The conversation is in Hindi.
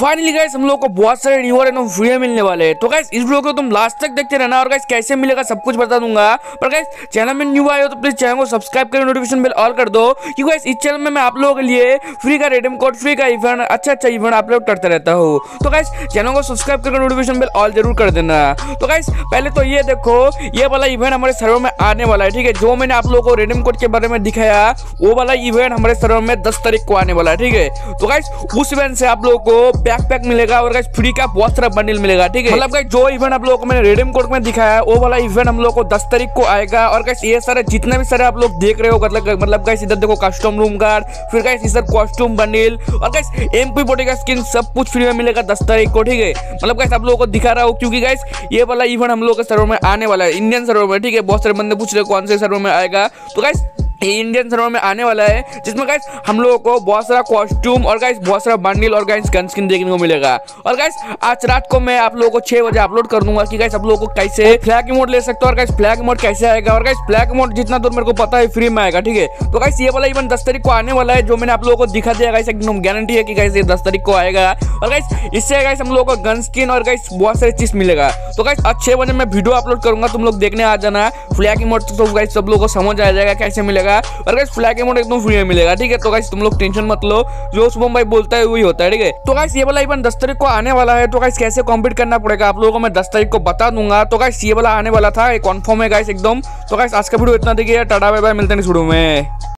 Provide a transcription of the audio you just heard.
फाइनली गाइस हम लोग को बहुत सारे रिवॉर्ड एकदम फ्री मिलने वाले हैं। तो गाइस इस वीडियो को तुम लास्ट तक देखते रहना और गाइस कैसे मिलेगा सब कुछ बता दूँगा। पर गाइस चैनल में न्यू आए हो तो प्लीज़ चैनल को सब्सक्राइब कर नोटिफिकेशन बेल ऑल कर दो। क्योंकि गाइस इस चैनल में मैं आप लोगों के लिए फ्री का रिडीम कोड फ्री का इवेंट अच्छा अच्छा इवेंट अपलोड करता रहता हूँ। तो गाइस चैनल को सब्सक्राइब करके नोटिफिकेशन बेल ऑल ज़रूर कर देना। तो गाइस पहले तो ये देखो, ये वाला इवेंट हमारे सर्वर में आने वाला है, ठीक है? जो मैंने आप लोगों को रिडीम कोड के बारे में दिखाया, वो वाला इवेंट हमारे सर्वर में दस तारीख को आने वाला है, ठीक है? तो गाइस उस इवेंट से आप लोगों को बैकपैक मिलेगा और फ्री का बहुत सारा बंडल मिलेगा, ठीक है? मतलब जो इवेंट आप लोगों को मैंने रिडीम कोड में दिखाया है, वो वाला इवेंट हम लोग को दस तारीख को आएगा। और गाइस ये सारे जितने भी सारे आप लोग देख रहे हो मतलब मतलब गाइस इधर देखो कस्टम रूम कार्ड फिर गाइस इधर कॉस्ट्यूम बंडल और गाइस एमपी बॉडी का स्किन सब कुछ फ्री में मिलेगा दस तारीख को, ठीक है? मतलब गाइस आप लोगों को दिखा रहा हूँ, क्योंकि गाइस ये वाला इवेंट हम लोग के सर्वर में आने वाला है इंडियन सर्वर में, ठीक है? बहुत सारे बंदे पूछ रहे कौन से सर्वर में आएगा। तो गाइस इंडियन सर्वर में आने वाला है, जिसमें गाइस हम लोगों को बहुत सारा कॉस्ट्यूम और गाइस बहुत सारा बंडल और गाइस गन स्किन देखने को मिलेगा। और गाइस आज रात को मैं आप लोगों को छह बजे अपलोड कर दूँगा कि गाइस आप लोगों को कैसे फ्लैग मोड ले सकते हो और गाइस फ्लैग मोड कैसे आएगा। और गाइस फ्लैग मोड जितना दूर मेरे को पता है फ्री में आएगा, ठीक है? तो गाइस ये वाला इवेंट दस तारीख को आने वाला है, जो मैंने आप लोगों को दिखा दिया गाइस एकदम गारंटी है कि गाइस ये दस तारीख को आएगा। और गाइस इससे गाइस हम लोगों को गन स्किन और गाइस बहुत सारी चीज़ मिलेगा। तो गाइस आज छह बजे मैं वीडियो अपलोड करूँगा, तुम लोग देखने आ जाना। फ्लैग मोड तो गाइस सब लोगों को समझ आ जाएगा, कैसे मिलेगा। और गाइस फ्लैग अमाउंट एकदम फ्री में मिलेगा, ठीक है? तो गाइस तुम लोग टेंशन मत लो। जो शुभम भाई बोलता है, वही होता है, ठीक है? तो गाइस ये वाला इवेंट दस तारीख को आने वाला है तो गाइस कैसे कॉम्पीट करना पड़ेगा आप लोगों को मैं दस तारीख को बता दूँगा। तो गाइस ये वाला आने वाला था कॉन्फर्म है गाइस एकदम। तो गाइस आज का वीडियो इतना देखिए, टाटा बाय बाय मिलते हैं शुरू में।